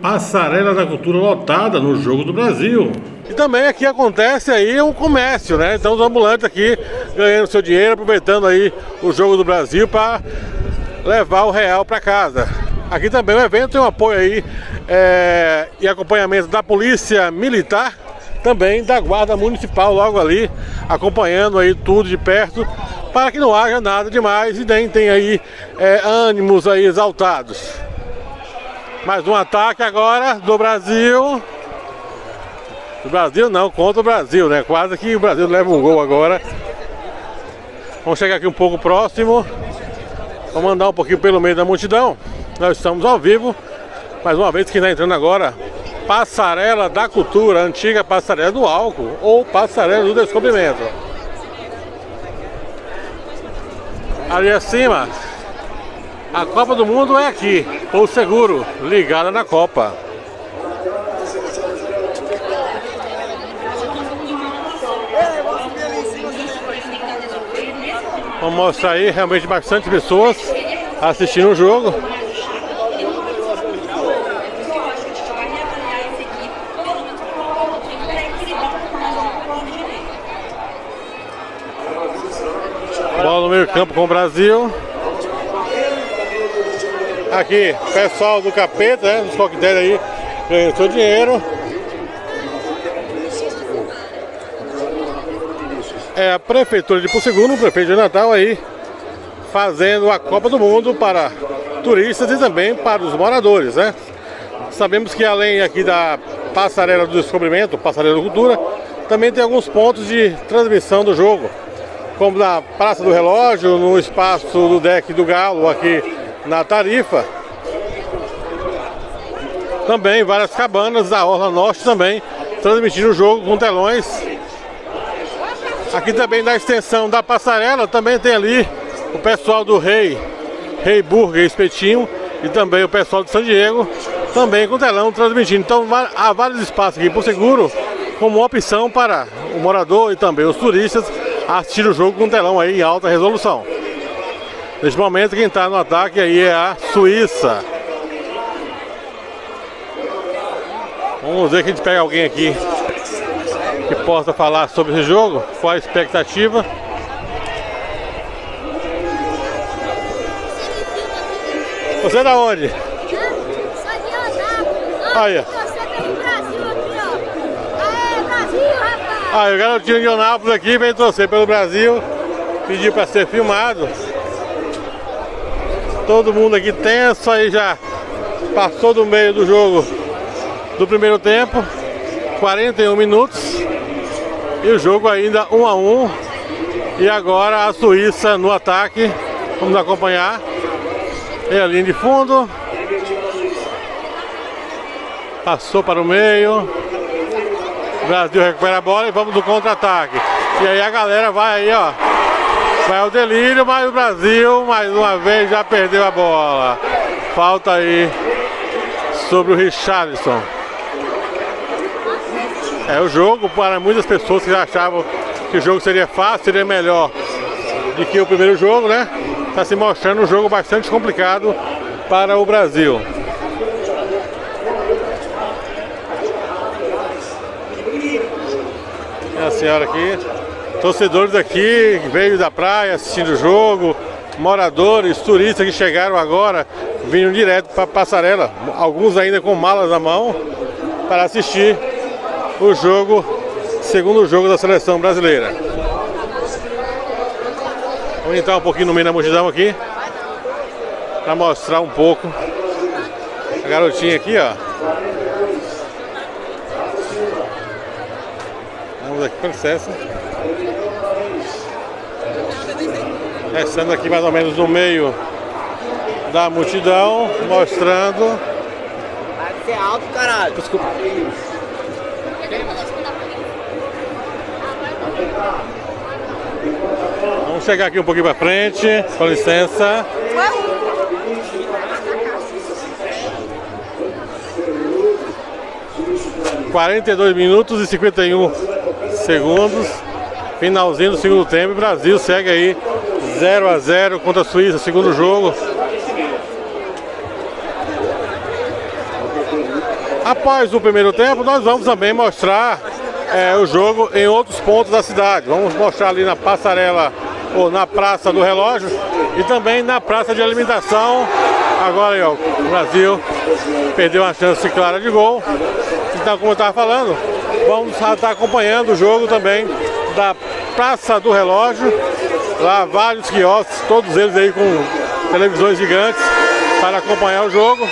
Passarela da Cultura lotada no Jogo do Brasil. E também aqui acontece aí um comércio, né? Então os ambulantes aqui ganhando seu dinheiro, aproveitando aí o Jogo do Brasil para levar o real para casa. Aqui também o evento tem um apoio aí é, e acompanhamento da Polícia Militar, também da Guarda Municipal logo ali, acompanhando aí tudo de perto, para que não haja nada demais e nem tem aí é, ânimos aí exaltados. Mais um ataque agora do Brasil. Do Brasil não, contra o Brasil, né? Quase que o Brasil leva um gol agora. Vamos chegar aqui um pouco próximo. Vamos andar um pouquinho pelo meio da multidão. Nós estamos ao vivo. Mais uma vez que está entrando agora. Passarela da Cultura, antiga passarela do álcool ou passarela do descobrimento. Ali acima, a Copa do Mundo é aqui, ou seguro, ligada na Copa. Vamos mostrar aí realmente bastante pessoas assistindo o jogo. Bola no meio campo com o Brasil. Aqui, pessoal do capeta, né? Dos coquetéis aí, ganhando seu dinheiro. É a Prefeitura de Segundo, o prefeito de Natal aí, fazendo a Copa do Mundo para turistas e também para os moradores, né? Sabemos que além aqui da Passarela do Descobrimento, Passarela da Cultura, também tem alguns pontos de transmissão do jogo, como na Praça do Relógio, no espaço do deck do Galo aqui na Tarifa. Também várias cabanas da Orla Norte também transmitindo o jogo com telões Aqui também na extensão da passarela também tem ali o pessoal do Rei, Rei Burger Espetinho e também o pessoal de São Diego, também com telão transmitindo. Então há vários espaços aqui por seguro como opção para o morador e também os turistas assistir o jogo com telão aí em alta resolução. Neste momento quem está no ataque aí é a Suíça. Vamos ver que a gente pega alguém aqui que possa falar sobre esse jogo, qual a expectativa. Você é da onde? Aí. Aí, o garotinho de Anápolis aqui vem torcer pelo Brasil, pediu para ser filmado. Todo mundo aqui tenso, aí já passou do meio do jogo do primeiro tempo, 41 minutos. E o jogo ainda 1 a 1 E agora a Suíça no ataque. Vamos acompanhar. É a linha de fundo. Passou para o meio. O Brasil recupera a bola e vamos no contra-ataque. E aí a galera vai aí, ó. Vai ao delírio, mas o Brasil mais uma vez já perdeu a bola. Falta aí sobre o Richarlison. É o jogo para muitas pessoas que já achavam que o jogo seria fácil, seria melhor do que o primeiro jogo, né? Está se mostrando um jogo bastante complicado para o Brasil. É a senhora aqui. Torcedores aqui, veio da praia assistindo o jogo, moradores, turistas que chegaram agora, vindo direto para a passarela, alguns ainda com malas na mão, para assistir o jogo, segundo jogo da seleção brasileira. Vamos entrar um pouquinho no meio da multidão aqui, para mostrar um pouco a garotinha aqui, ó. Vamos aqui com licença. Estamos aqui mais ou menos no meio da multidão, mostrando. Vai ser alto, caralho. Desculpa. Vamos chegar aqui um pouquinho para frente, com licença. Quarenta e dois minutos e 51 segundos. Finalzinho do segundo tempo. O Brasil segue aí 0 a 0 contra a Suíça, segundo jogo. Após o primeiro tempo, nós vamos também mostrar é, o jogo em outros pontos da cidade. Vamos mostrar ali na passarela ou na Praça do Relógio e também na Praça de Alimentação. Agora aí, ó, o Brasil perdeu uma chance clara de gol. Então, como eu estava falando, vamos estar acompanhando o jogo também da Praça do Relógio. Lá vários quiosques, todos eles aí com televisões gigantes para acompanhar o jogo.